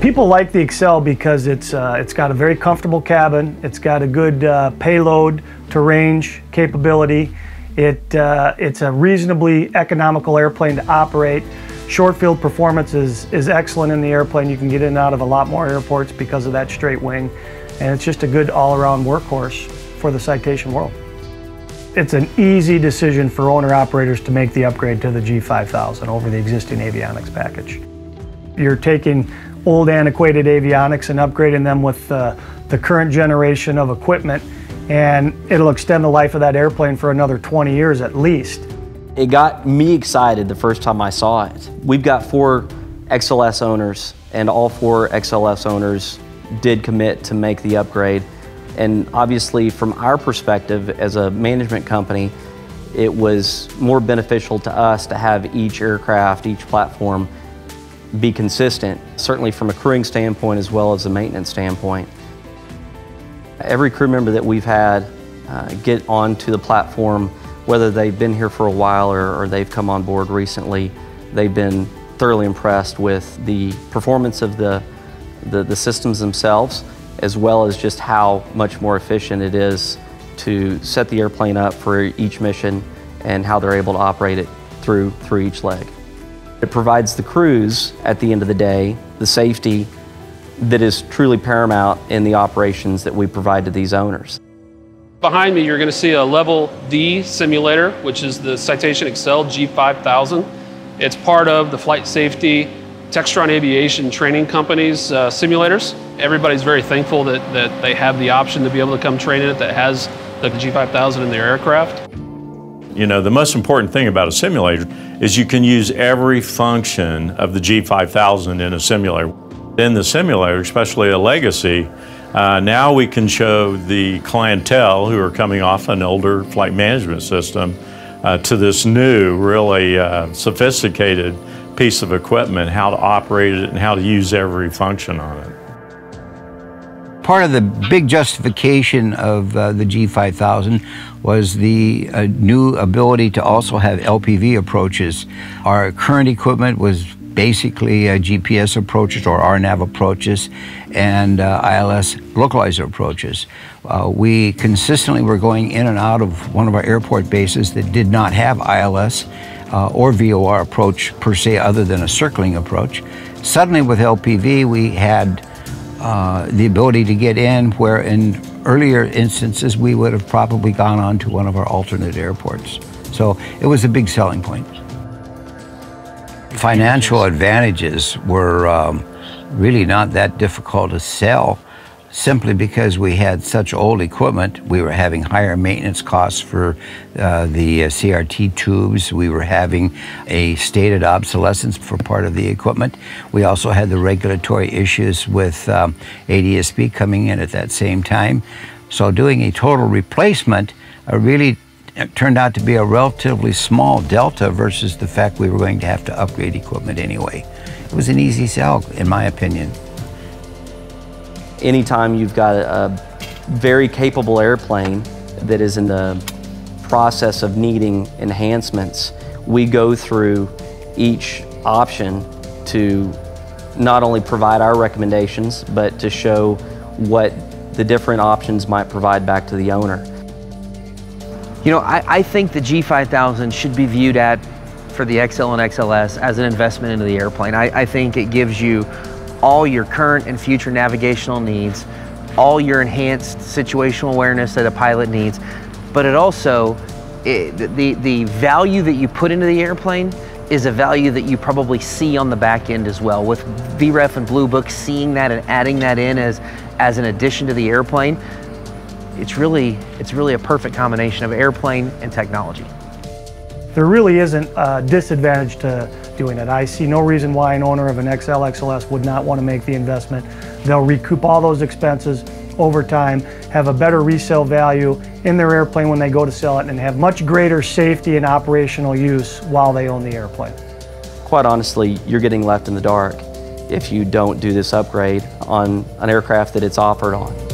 People like the Excel because it's, uh, it's got a very comfortable cabin, it's got a good uh, payload to range capability, it, uh, it's a reasonably economical airplane to operate. Short field performance is, is excellent in the airplane. You can get in and out of a lot more airports because of that straight wing. And it's just a good all-around workhorse for the citation world. It's an easy decision for owner-operators to make the upgrade to the G5000 over the existing avionics package. You're taking old antiquated avionics and upgrading them with uh, the current generation of equipment and it'll extend the life of that airplane for another 20 years at least. It got me excited the first time I saw it. We've got four XLS owners and all four XLS owners did commit to make the upgrade. And obviously from our perspective as a management company, it was more beneficial to us to have each aircraft, each platform be consistent, certainly from a crewing standpoint as well as a maintenance standpoint. Every crew member that we've had uh, get onto the platform, whether they've been here for a while or, or they've come on board recently, they've been thoroughly impressed with the performance of the, the, the systems themselves, as well as just how much more efficient it is to set the airplane up for each mission and how they're able to operate it through, through each leg. It provides the crews, at the end of the day, the safety that is truly paramount in the operations that we provide to these owners. Behind me, you're going to see a level D simulator, which is the Citation Excel G5000. It's part of the Flight Safety Textron Aviation Training Company's uh, simulators. Everybody's very thankful that, that they have the option to be able to come train in it that has the G5000 in their aircraft. You know, the most important thing about a simulator is you can use every function of the G5000 in a simulator. In the simulator, especially a legacy, uh, now we can show the clientele who are coming off an older flight management system uh, to this new, really uh, sophisticated piece of equipment, how to operate it and how to use every function on it. Part of the big justification of uh, the G5000 was the uh, new ability to also have LPV approaches. Our current equipment was basically uh, GPS approaches or RNAV approaches and uh, ILS localizer approaches. Uh, we consistently were going in and out of one of our airport bases that did not have ILS uh, or VOR approach per se other than a circling approach. Suddenly with LPV we had uh, the ability to get in where in earlier instances we would have probably gone on to one of our alternate airports. So it was a big selling point financial advantages were um, really not that difficult to sell simply because we had such old equipment. We were having higher maintenance costs for uh, the uh, CRT tubes. We were having a stated obsolescence for part of the equipment. We also had the regulatory issues with um, ADSB coming in at that same time. So doing a total replacement uh, really turned out to be a relatively small delta versus the fact we were going to have to upgrade equipment anyway. It was an easy sell, in my opinion. Anytime you've got a, very capable airplane that is in the process of needing enhancements, we go through each option to not only provide our recommendations, but to show what the different options might provide back to the owner. You know, I, I think the G5000 should be viewed at, for the XL and XLS, as an investment into the airplane. I, I think it gives you all your current and future navigational needs, all your enhanced situational awareness that a pilot needs, but it also, it, the, the value that you put into the airplane is a value that you probably see on the back end as well. With VREF and Blue Book seeing that and adding that in as, as an addition to the airplane, it's really, it's really a perfect combination of airplane and technology. There really isn't a disadvantage to doing it. I see no reason why an owner of an XL XLS would not want to make the investment. They'll recoup all those expenses over time, have a better resale value in their airplane when they go to sell it, and have much greater safety and operational use while they own the airplane. Quite honestly, you're getting left in the dark if you don't do this upgrade on an aircraft that it's offered on.